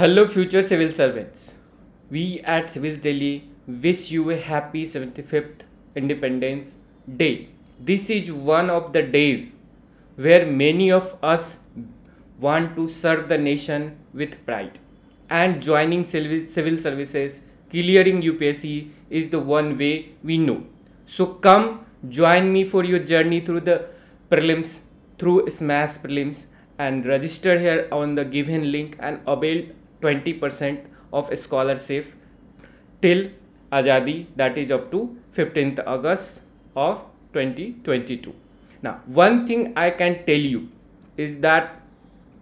Hello, future civil servants. We at Civils Daily wish you a happy 75th Independence Day. This is one of the days where many of us want to serve the nation with pride. And joining civil civil services, clearing UPSC is the one way we know. So come join me for your journey through the prelims, through Smash prelims, and register here on the given link and avail 20% of scholarship till Azadi that is up to 15th August of 2022. Now, one thing I can tell you is that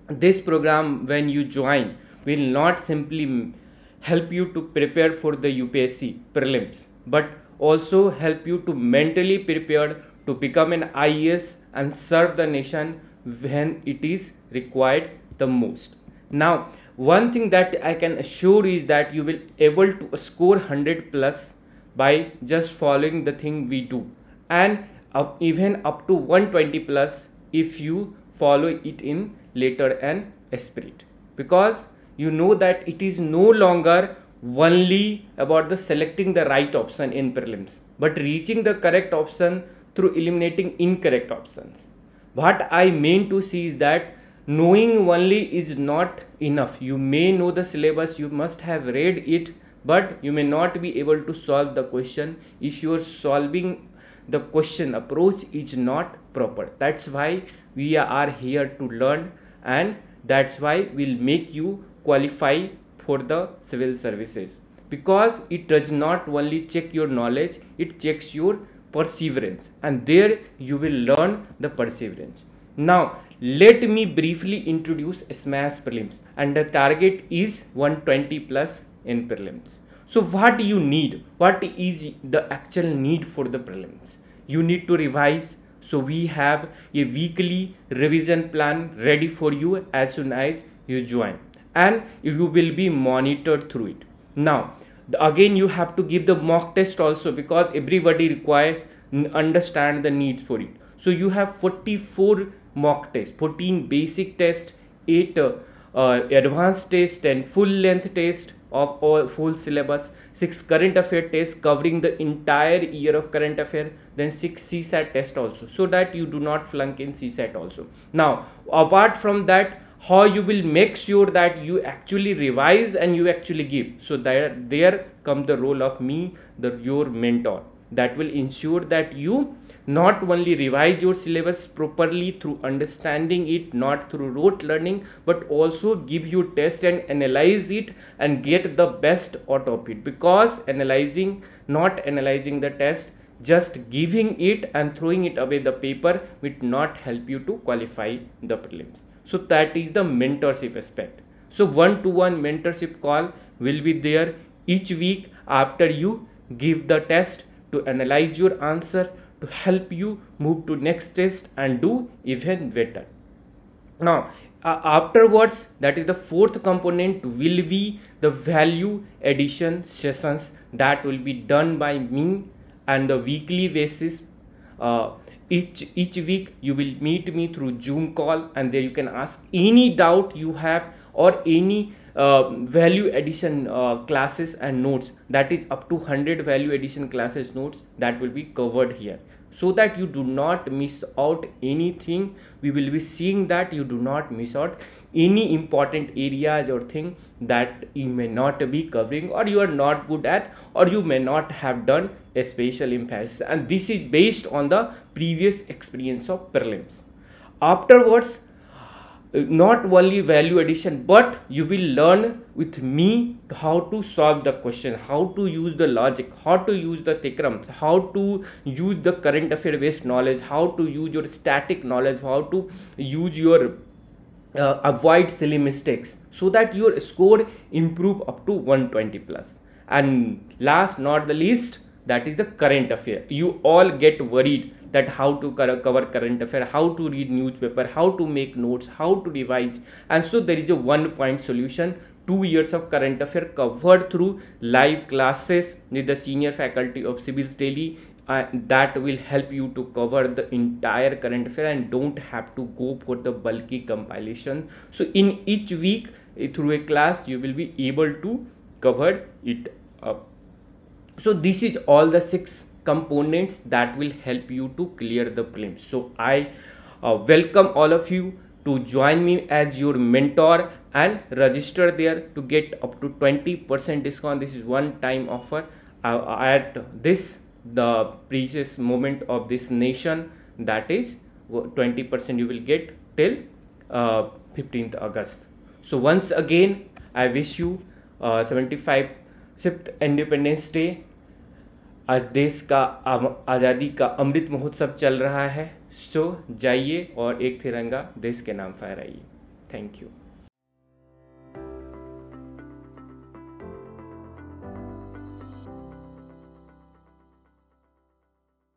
this program when you join will not simply help you to prepare for the UPSC prelims but also help you to mentally prepare to become an IAS and serve the nation when it is required the most. Now, one thing that I can assure is that you will able to score 100 plus by just following the thing we do. And up, even up to 120 plus if you follow it in later and spirit. Because you know that it is no longer only about the selecting the right option in prelims but reaching the correct option through eliminating incorrect options. What i mean to see is that knowing only is not enough. You may know the syllabus you must have read it but you may not be able to solve the question. If you are solving the question approach is not proper. That's why we are here to learn and that's why we'll make you qualify for the civil services. Because it does not only check your knowledge it checks your perseverance. And there you will learn the perseverance now let me briefly introduce smash prelims. And the target is 120 plus in prelims. So what you need? What is the actual need for the prelims? You need to revise. So we have a weekly revision plan ready for you as soon as you join. And you will be monitored through it. Now again you have to give the mock test also because everybody requires understand the needs for it. So you have 44 mock test 14 basic test 8 uh, uh, advanced test and full length test of all full syllabus six current affair test covering the entire year of current affair then six csat test also so that you do not flunk in csat also. Now apart from that how you will make sure that you actually revise and you actually give? So there there come the role of me the your mentor that will ensure that you not only revise your syllabus properly through understanding it not through rote learning but also give you tests and analyze it and get the best out of it. Because analyzing not analyzing the test just giving it and throwing it away the paper will not help you to qualify the prelims. So that is the mentorship aspect. So one to one mentorship call will be there each week after you give the test to analyze your answer to help you move to next test and do even better. Now uh, afterwards that is the fourth component will be the value addition sessions that will be done by me and the weekly basis uh, each each week you will meet me through zoom call and there you can ask any doubt you have or any uh, value addition uh, classes and notes. That is up to 100 value addition classes notes that will be covered here so that you do not miss out anything. We will be seeing that you do not miss out any important areas or thing that you may not be covering or you are not good at or you may not have done a special emphasis. And this is based on the previous experience of prelims. Afterwards not only value addition but you will learn with me how to solve the question how to use the logic how to use the theorems how to use the current affair based knowledge how to use your static knowledge how to use your uh, avoid silly mistakes so that your score improve up to 120 plus. And last not the least that is the current affair. You all get worried that how to cover current affair how to read newspaper how to make notes how to revise and so there is a one point solution. Two years of current affair covered through live classes with the senior faculty of civils daily uh, that will help you to cover the entire current affair and don't have to go for the bulky compilation. So in each week through a class you will be able to cover it up so this is all the six components that will help you to clear the prelims so i uh, welcome all of you to join me as your mentor and register there to get up to 20% discount. This is one time offer uh, at this the precious moment of this nation. That is 20% you will get till uh, 15th august. So once again i wish you uh, 75th independence day आज देश का आज़ादी का अमृत महोत्सव चल रहा है। सो जाइए और एक तिरंगा देश के नाम फहराइए। Thank you